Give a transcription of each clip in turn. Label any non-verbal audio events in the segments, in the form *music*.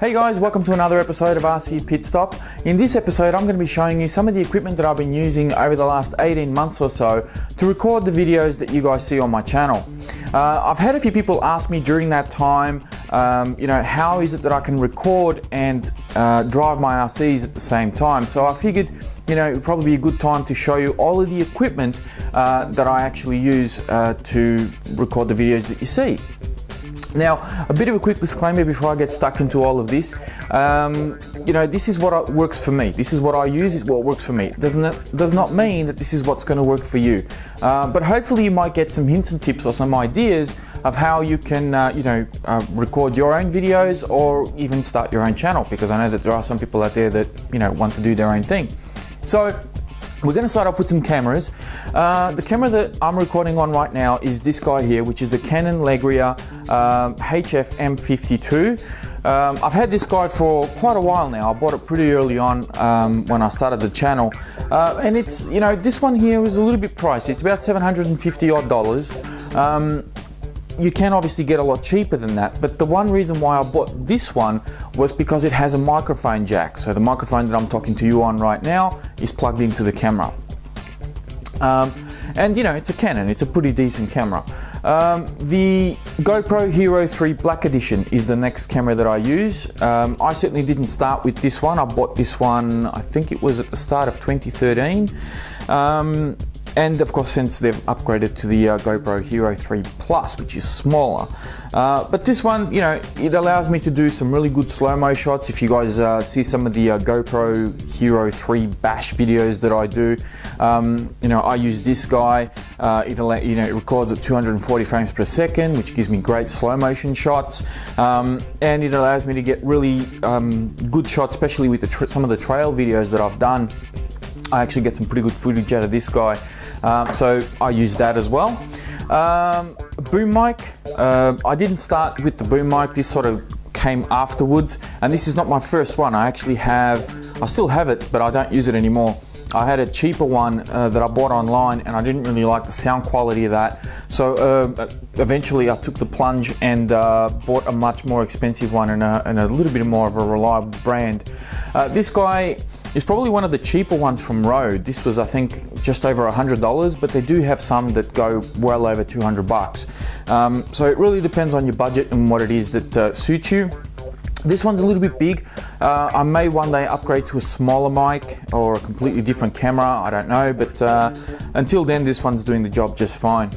Hey guys, welcome to another episode of RC Pit Stop. In this episode, I'm going to be showing you some of the equipment that I've been using over the last 18 months or so to record the videos that you guys see on my channel. Uh, I've had a few people ask me during that time, um, you know, how is it that I can record and uh, drive my RCs at the same time? So I figured, you know, it would probably be a good time to show you all of the equipment uh, that I actually use uh, to record the videos that you see. Now, a bit of a quick disclaimer before I get stuck into all of this. Um, you know, this is what works for me. This is what I use. Is what works for me. Doesn't it, does not mean that this is what's going to work for you. Uh, but hopefully, you might get some hints and tips or some ideas of how you can, uh, you know, uh, record your own videos or even start your own channel. Because I know that there are some people out there that you know want to do their own thing. So we're going to start off with some cameras. Uh, the camera that I'm recording on right now is this guy here, which is the Canon Legria um, HF M52. Um, I've had this guy for quite a while now. I bought it pretty early on um, when I started the channel. Uh, and it's, you know, this one here is a little bit pricey. It's about 750 odd dollars. Um, you can obviously get a lot cheaper than that, but the one reason why I bought this one was because it has a microphone jack. So the microphone that I'm talking to you on right now is plugged into the camera. Um, and you know, it's a Canon, it's a pretty decent camera. Um, the GoPro Hero 3 Black Edition is the next camera that I use. Um, I certainly didn't start with this one. I bought this one, I think it was at the start of 2013. Um, and of course since they've upgraded to the uh, GoPro Hero 3 Plus which is smaller. Uh, but this one you know it allows me to do some really good slow-mo shots. If you guys uh, see some of the uh, GoPro Hero 3 bash videos that I do um, you know I use this guy. Uh, it you know it records at 240 frames per second which gives me great slow motion shots. Um, and it allows me to get really um, good shots especially with the some of the trail videos that I've done. I actually get some pretty good footage out of this guy. Um, so I use that as well. Um, boom mic, uh, I didn't start with the boom mic, this sort of came afterwards. And this is not my first one. I actually have, I still have it, but I don't use it anymore. I had a cheaper one uh, that I bought online and I didn't really like the sound quality of that. So uh, eventually I took the plunge and uh, bought a much more expensive one and a, and a, little bit more of a reliable brand. Uh, this guy is probably one of the cheaper ones from Rode. This was I think just over a $100 but they do have some that go well over 200 bucks. Um, so it really depends on your budget and what it is that uh, suits you. This one's a little bit big. Uh, I may one day upgrade to a smaller mic or a completely different camera, I don't know, but uh, until then this one's doing the job just fine.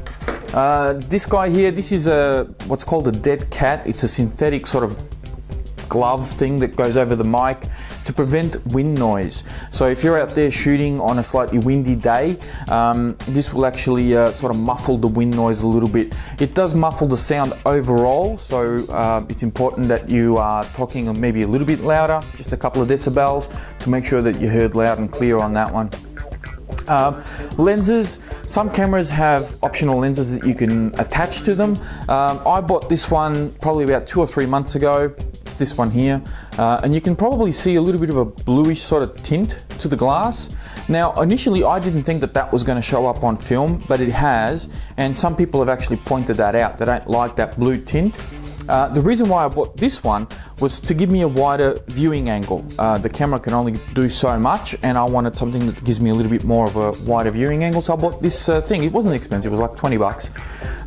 Uh, this guy here, this is a what's called a dead cat. It's a synthetic sort of glove thing that goes over the mic to prevent wind noise. So if you're out there shooting on a slightly windy day, um, this will actually uh, sort of muffle the wind noise a little bit. It does muffle the sound overall, so uh, it's important that you are talking maybe a little bit louder, just a couple of decibels, to make sure that you heard loud and clear on that one. Um, lenses, some cameras have optional lenses that you can attach to them. Um, I bought this one probably about two or three months ago. It's this one here. Uh, and you can probably see a little bit of a bluish sort of tint to the glass. Now, initially I didn't think that that was going to show up on film, but it has. And some people have actually pointed that out. They don't like that blue tint. Uh, the reason why I bought this one was to give me a wider viewing angle. Uh, the camera can only do so much and I wanted something that gives me a little bit more of a wider viewing angle so I bought this uh, thing. It wasn't expensive, it was like 20 bucks.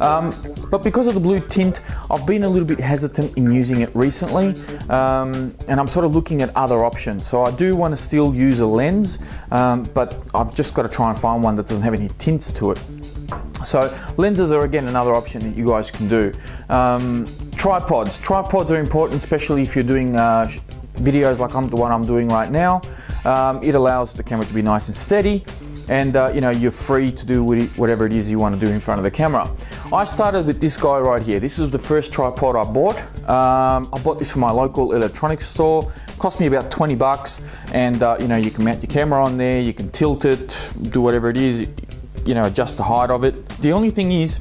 Um, but because of the blue tint, I've been a little bit hesitant in using it recently um, and I'm sort of looking at other options. So I do want to still use a lens, um, but I've just got to try and find one that doesn't have any tints to it. So lenses are again another option that you guys can do. Um, tripods. Tripods are important, especially if you're doing uh, videos like I'm, the one I'm doing right now. Um, it allows the camera to be nice and steady and uh, you know you're free to do whatever it is you want to do in front of the camera. I started with this guy right here. This was the first tripod I bought. Um, I bought this from my local electronics store. Cost me about 20 bucks, and uh, you know you can mount your camera on there. You can tilt it, do whatever it is you know, adjust the height of it. The only thing is,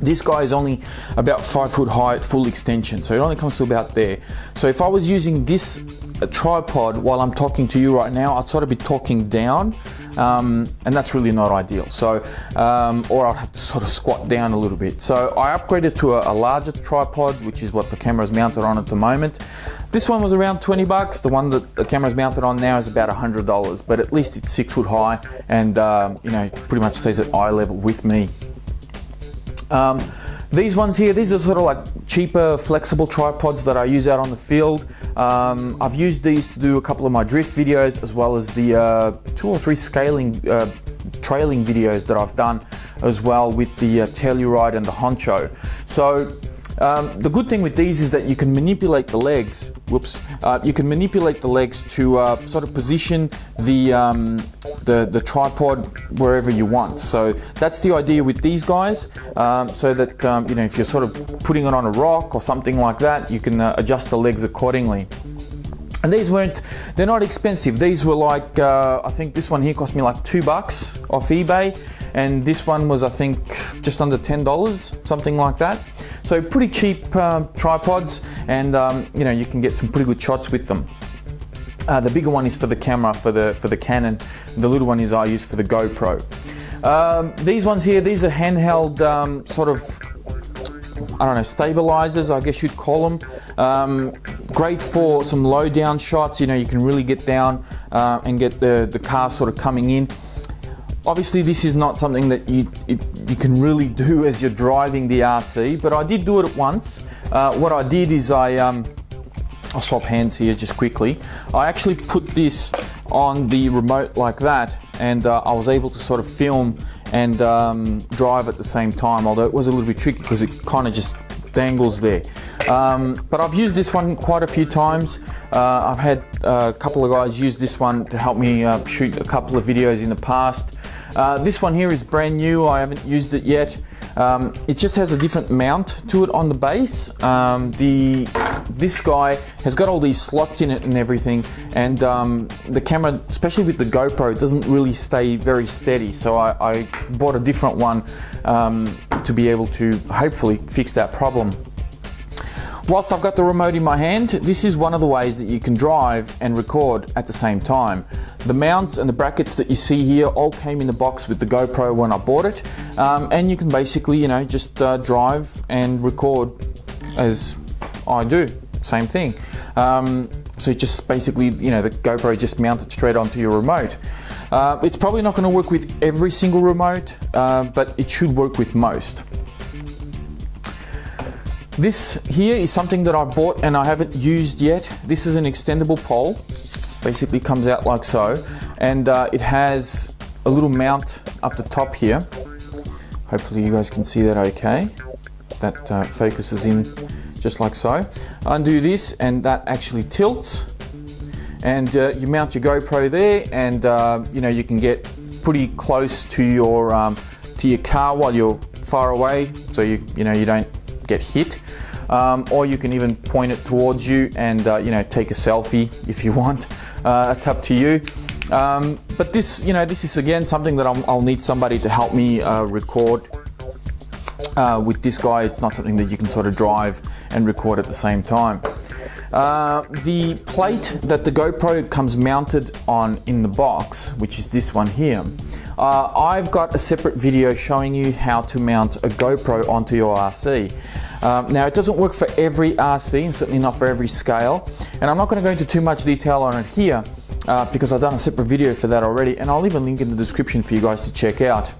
this guy is only about five foot high at full extension, so it only comes to about there. So if I was using this tripod while I'm talking to you right now, I'd sort of be talking down, um, and that's really not ideal. So, um, or I'll have to sort of squat down a little bit. So I upgraded to a, a larger tripod, which is what the camera is mounted on at the moment. This one was around 20 bucks. The one that the camera's mounted on now is about $100, but at least it's six foot high and, um, you know, pretty much stays at eye level with me. Um, these ones here, these are sort of like cheaper, flexible tripods that I use out on the field. Um, I've used these to do a couple of my drift videos as well as the uh, two or three scaling, uh, trailing videos that I've done as well with the uh, Telluride and the Honcho. So um, the good thing with these is that you can manipulate the legs. Whoops! Uh, you can manipulate the legs to uh, sort of position the, um, the the tripod wherever you want. So that's the idea with these guys. Um, so that um, you know if you're sort of putting it on a rock or something like that, you can uh, adjust the legs accordingly. And these weren't, they're not expensive. These were like, uh, I think this one here cost me like two bucks off eBay. And this one was, I think, just under $10, something like that. So pretty cheap um, tripods and um, you know you can get some pretty good shots with them. Uh, the bigger one is for the camera, for the for the Canon. The little one is I use for the GoPro. Um, these ones here, these are handheld um, sort of I don't know, stabilizers, I guess you'd call them. Um, great for some low down shots, you know, you can really get down uh, and get the, the car sort of coming in. Obviously, this is not something that you, it, you can really do as you're driving the RC, but I did do it once. Uh, what I did is I, um, I'll swap hands here just quickly. I actually put this on the remote like that, and uh, I was able to sort of film and um, drive at the same time, although it was a little bit tricky because it kind of just dangles there. Um, but I've used this one quite a few times. Uh, I've had uh, a couple of guys use this one to help me uh, shoot a couple of videos in the past. Uh, this one here is brand new, I haven't used it yet. Um, it just has a different mount to it on the base. Um, the This guy has got all these slots in it and everything and um, the camera, especially with the GoPro, doesn't really stay very steady. So I, I bought a different one um, to be able to hopefully fix that problem. Whilst I've got the remote in my hand, this is one of the ways that you can drive and record at the same time. The mounts and the brackets that you see here all came in the box with the GoPro when I bought it. Um, and you can basically, you know, just uh, drive and record as I do, same thing. Um, so just basically, you know, the GoPro just mounted straight onto your remote. Uh, it's probably not going to work with every single remote, uh, but it should work with most. This here is something that I've bought and I haven't used yet. This is an extendable pole. Basically comes out like so. And uh, it has a little mount up the top here. Hopefully you guys can see that okay. That uh, focuses in just like so. Undo this and that actually tilts. And uh, you mount your GoPro there and uh, you know you can get pretty close to your um, to your car while you're far away so you you know you don't get hit. Um, or you can even point it towards you and uh, you know take a selfie if you *laughs* want. Uh, it's up to you. Um, but this, you know, this is again something that i will need somebody to help me uh, record. Uh, with this guy, it's not something that you can sort of drive and record at the same time. Uh, the plate that the GoPro comes mounted on in the box, which is this one here, uh, I've got a separate video showing you how to mount a GoPro onto your RC. Um, now it doesn't work for every RC and certainly not for every scale and I'm not going to go into too much detail on it here uh, because I've done a separate video for that already and I'll leave a link in the description for you guys to check out.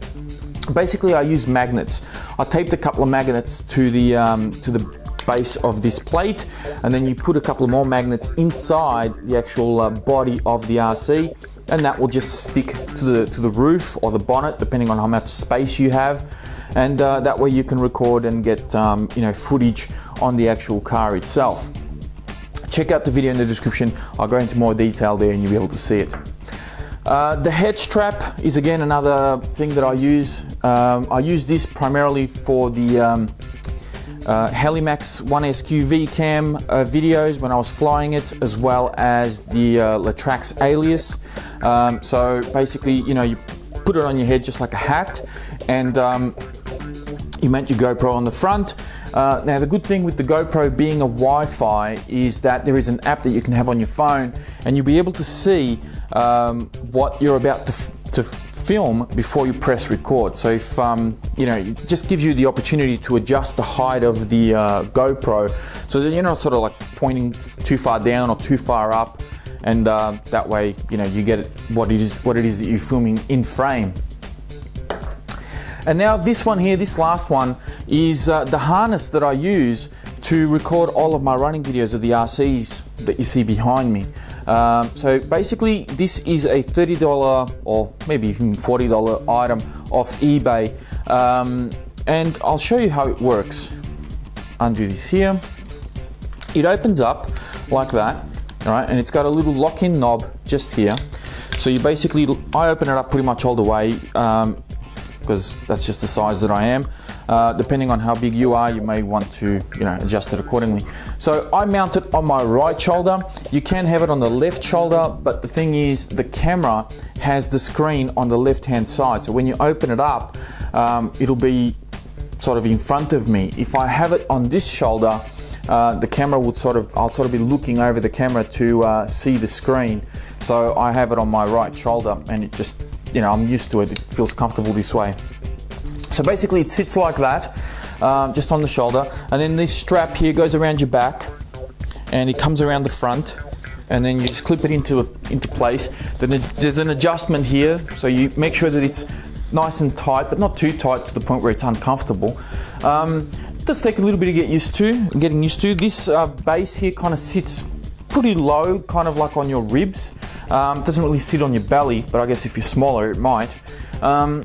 Basically I use magnets. I taped a couple of magnets to the, um, to the base of this plate and then you put a couple of more magnets inside the actual uh, body of the RC and that will just stick to the to the roof or the bonnet depending on how much space you have and uh, that way you can record and get um, you know footage on the actual car itself. Check out the video in the description. I'll go into more detail there and you'll be able to see it. Uh, the head strap is again another thing that I use. Um, I use this primarily for the um, uh, Helimax 1SQ VCAM uh, videos when I was flying it, as well as the uh, Latrax Alias. Um, so basically, you know, you put it on your head just like a hat, and um, you mount your GoPro on the front. Uh, now the good thing with the GoPro being a Wi-Fi is that there is an app that you can have on your phone and you'll be able to see um, what you're about to, to film before you press record. So if, um, you know, it just gives you the opportunity to adjust the height of the uh, GoPro so that you're not sort of like pointing too far down or too far up and uh, that way, you know, you get what it is, what it is that you're filming in frame. And now this one here, this last one, is uh, the harness that I use to record all of my running videos of the RCs that you see behind me. Um, so basically this is a $30 or maybe even $40 item off eBay. Um, and I'll show you how it works. Undo this here. It opens up like that, all right? And it's got a little lock-in knob just here. So you basically, I open it up pretty much all the way. Um, because that's just the size that I am. Uh, depending on how big you are, you may want to you know, adjust it accordingly. So I mount it on my right shoulder. You can have it on the left shoulder, but the thing is the camera has the screen on the left hand side. So when you open it up, um, it'll be sort of in front of me. If I have it on this shoulder, uh, the camera would sort of, I'll sort of be looking over the camera to uh, see the screen. So I have it on my right shoulder and it just you know, I'm used to it. It feels comfortable this way. So basically it sits like that, um, just on the shoulder. And then this strap here goes around your back and it comes around the front and then you just clip it into, into place. Then there's an adjustment here. So you make sure that it's nice and tight, but not too tight to the point where it's uncomfortable. Um, it does take a little bit to get used to, getting used to. This uh, base here kind of sits pretty low, kind of like on your ribs. Um, doesn't really sit on your belly, but I guess if you're smaller, it might. Um,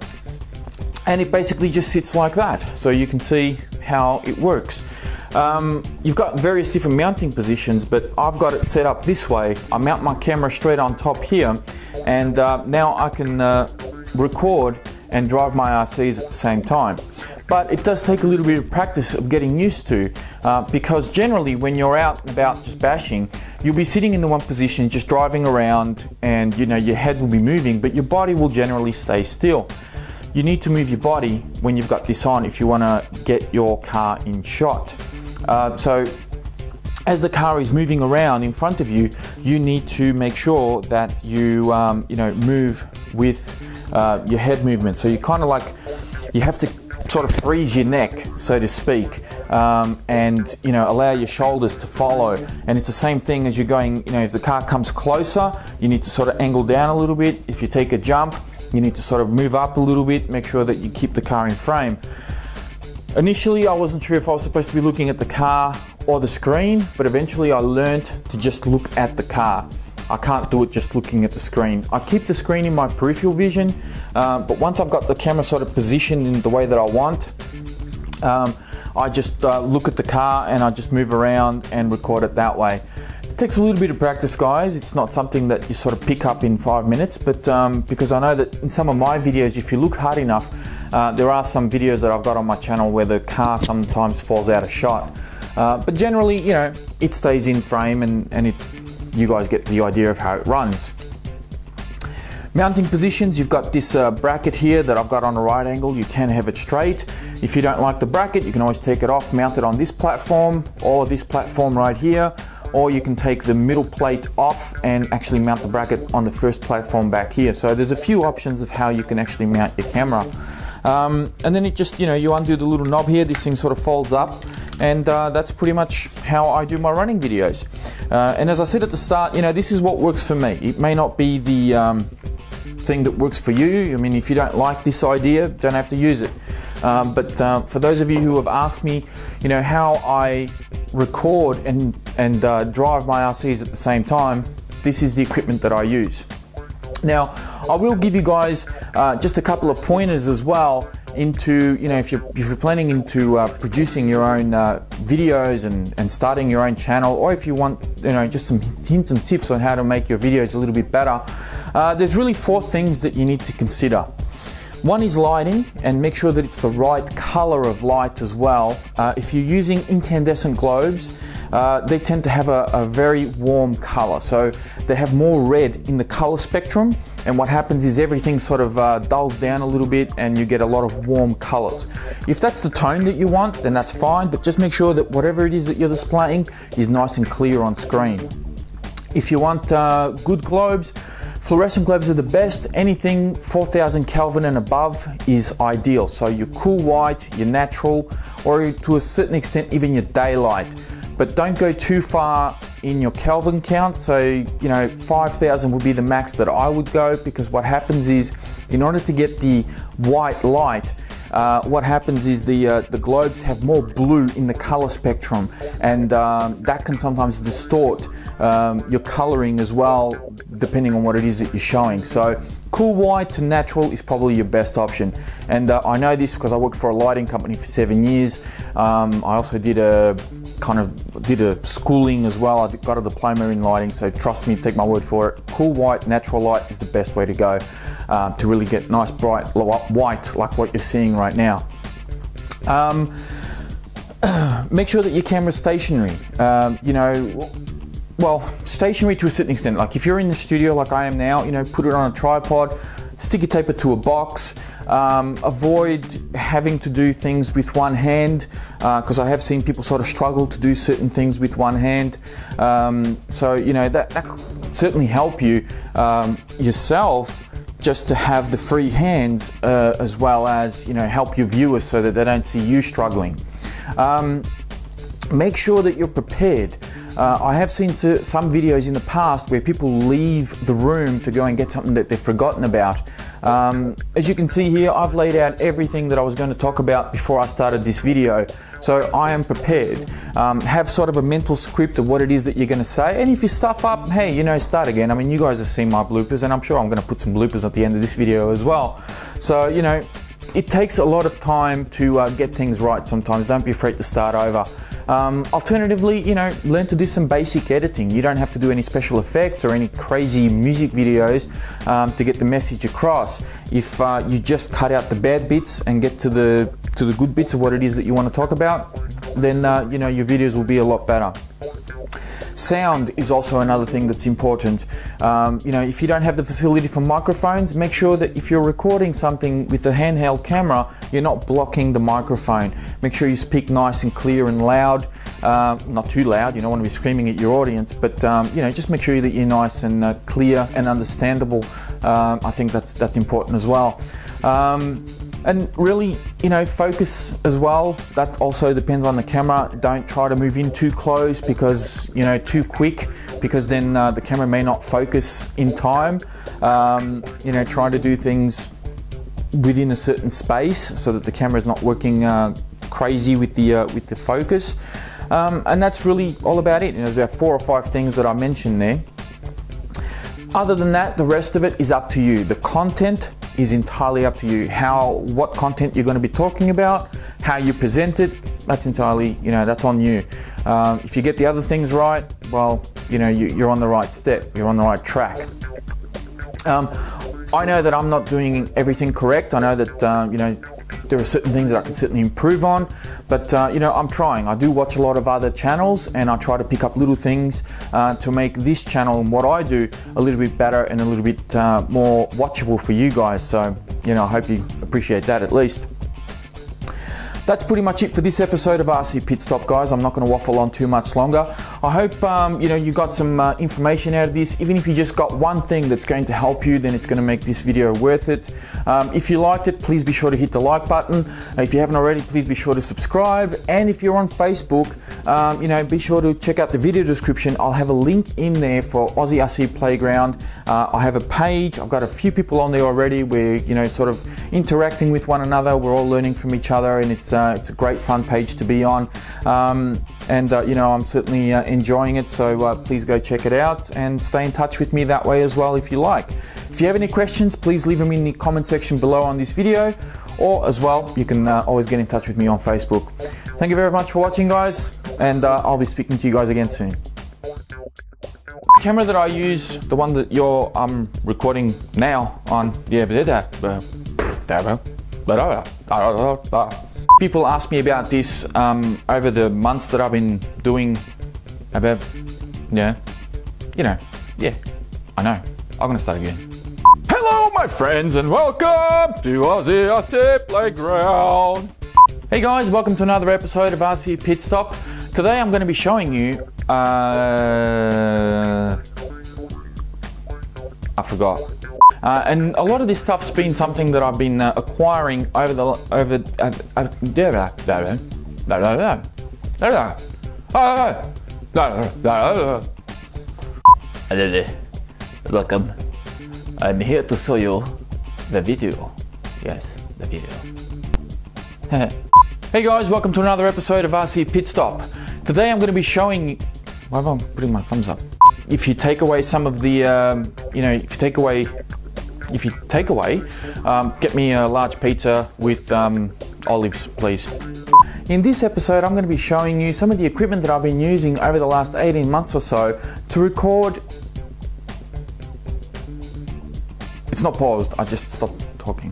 and it basically just sits like that. So you can see how it works. Um, you've got various different mounting positions, but I've got it set up this way. I mount my camera straight on top here, and uh, now I can uh, record and drive my RCs at the same time. But it does take a little bit of practice of getting used to uh, because generally when you're out and about just bashing, you'll be sitting in the one position just driving around and you know your head will be moving but your body will generally stay still. You need to move your body when you've got this on if you want to get your car in shot. Uh, so as the car is moving around in front of you, you need to make sure that you um, you know move with uh, your head movement. So you kind of like, you have to sort of freeze your neck, so to speak, um, and you know allow your shoulders to follow. And it's the same thing as you're going. You know, if the car comes closer, you need to sort of angle down a little bit. If you take a jump, you need to sort of move up a little bit. Make sure that you keep the car in frame. Initially, I wasn't sure if I was supposed to be looking at the car or the screen, but eventually I learned to just look at the car. I can't do it just looking at the screen. I keep the screen in my peripheral vision, uh, but once I've got the camera sort of positioned in the way that I want, um, I just uh, look at the car and I just move around and record it that way. It takes a little bit of practice, guys. It's not something that you sort of pick up in five minutes, but um, because I know that in some of my videos, if you look hard enough, uh, there are some videos that I've got on my channel where the car sometimes falls out of shot. Uh, but generally, you know, it stays in frame and, and it you guys get the idea of how it runs. Mounting positions, you've got this uh, bracket here that I've got on a right angle. You can have it straight. If you don't like the bracket, you can always take it off, mount it on this platform or this platform right here, or you can take the middle plate off and actually mount the bracket on the first platform back here. So there's a few options of how you can actually mount your camera. Um, and then it just, you know, you undo the little knob here, this thing sort of folds up and uh, that's pretty much how I do my running videos. Uh, and as I said at the start, you know, this is what works for me. It may not be the um, thing that works for you. I mean, if you don't like this idea, don't have to use it. Um, but uh, for those of you who have asked me, you know, how I record and, and uh, drive my RCs at the same time, this is the equipment that I use. Now, I will give you guys uh, just a couple of pointers as well into, you know, if you're, if you're planning into uh, producing your own uh, videos and, and starting your own channel, or if you want, you know, just some hints and tips on how to make your videos a little bit better, uh, there's really four things that you need to consider. One is lighting and make sure that it's the right color of light as well. Uh, if you're using incandescent globes, uh, they tend to have a, a, very warm color. So they have more red in the color spectrum. And what happens is everything sort of uh, dulls down a little bit and you get a lot of warm colors. If that's the tone that you want, then that's fine. But just make sure that whatever it is that you're displaying is nice and clear on screen. If you want uh, good globes, Fluorescent globes are the best. Anything 4000 Kelvin and above is ideal. So your cool white, your natural, or to a certain extent even your daylight. But don't go too far in your Kelvin count. So, you know, 5000 would be the max that I would go because what happens is in order to get the white light, uh, what happens is the uh, the globes have more blue in the color spectrum, and um, that can sometimes distort um, your coloring as well, depending on what it is that you're showing. So cool white to natural is probably your best option. And uh, I know this because I worked for a lighting company for seven years. Um, I also did a kind of did a schooling as well. I got a diploma in lighting, so trust me, take my word for it. Cool white, natural light is the best way to go uh, to really get nice bright white like what you're seeing right now. Um, *clears throat* make sure that your camera's stationary. Um, you know, well, stationary to a certain extent. Like if you're in the studio like I am now, you know, put it on a tripod, sticky tape it to a box. Um, avoid having to do things with one hand because uh, I have seen people sort of struggle to do certain things with one hand. Um, so you know that, that certainly help you um, yourself just to have the free hands uh, as well as you know help your viewers so that they don't see you struggling. Um, make sure that you're prepared. Uh, I have seen some videos in the past where people leave the room to go and get something that they've forgotten about. Um, as you can see here, I've laid out everything that I was going to talk about before I started this video. So I am prepared. Um, have sort of a mental script of what it is that you're going to say. And if you stuff up, hey, you know, start again. I mean, you guys have seen my bloopers, and I'm sure I'm going to put some bloopers at the end of this video as well. So, you know, it takes a lot of time to uh, get things right sometimes. Don't be afraid to start over. Um, alternatively, you know, learn to do some basic editing. You don't have to do any special effects or any crazy music videos um, to get the message across. If uh, you just cut out the bad bits and get to the to the good bits of what it is that you want to talk about, then uh, you know your videos will be a lot better. Sound is also another thing that's important. Um, you know, if you don't have the facility for microphones, make sure that if you're recording something with a handheld camera, you're not blocking the microphone. Make sure you speak nice and clear and loud. Uh, not too loud, you don't want to be screaming at your audience, but um, you know, just make sure that you're nice and uh, clear and understandable. Um, I think that's that's important as well. Um, and really, you know, focus as well. That also depends on the camera. Don't try to move in too close because, you know, too quick because then uh, the camera may not focus in time. Um, you know, try to do things within a certain space so that the camera is not working uh, crazy with the, uh, with the focus. Um, and that's really all about it. You know, there's about four or five things that I mentioned there. Other than that, the rest of it is up to you. The content is entirely up to you. How, what content you're going to be talking about, how you present it, that's entirely, you know, that's on you. Um, if you get the other things right, well, you know, you, are on the right step, you're on the right track. Um, I know that I'm not doing everything correct. I know that, um, you know, there are certain things that I can certainly improve on, but uh, you know, I'm trying. I do watch a lot of other channels and I try to pick up little things uh, to make this channel and what I do a little bit better and a little bit uh, more watchable for you guys. So, you know, I hope you appreciate that at least. That's pretty much it for this episode of RC Pit Stop, guys. I'm not going to waffle on too much longer. I hope um, you know you got some uh, information out of this. Even if you just got one thing that's going to help you, then it's going to make this video worth it. Um, if you liked it, please be sure to hit the like button. If you haven't already, please be sure to subscribe. And if you're on Facebook, um, you know, be sure to check out the video description. I'll have a link in there for Aussie RC Playground. Uh, I have a page. I've got a few people on there already. We're you know sort of interacting with one another. We're all learning from each other, and it's uh, it's a great fun page to be on. Um, and uh, you know, I'm certainly uh, enjoying it. So uh, please go check it out and stay in touch with me that way as well if you like. If you have any questions, please leave them in the comment section below on this video, or as well, you can uh, always get in touch with me on Facebook. Thank you very much for watching, guys, and uh, I'll be speaking to you guys again soon camera that I use, the one that you're um, recording now on, yeah, People ask me about this um, over the months that I've been doing About, yeah, you know, yeah, I know. I'm gonna start again. Hello, my friends, and welcome to Aussie Aussie Playground. Hey guys, welcome to another episode of RC Pit Stop. Today I'm to be showing you. Uh, I forgot. Uh, and a lot of this stuff's been something that I've been uh, acquiring over the over. Uh, uh, Welcome. I'm here to show you the video. Yes, the video. hey guys, welcome to another episode of RC Pit Stop. Today I'm going to be showing you. Why am I putting my thumbs up? If you take away some of the, um, you know, if you take away, if you take away, um, get me a large pizza with um, olives, please. In this episode, I'm going to be showing you some of the equipment that I've been using over the last 18 months or so to record it's not paused, I just stopped talking.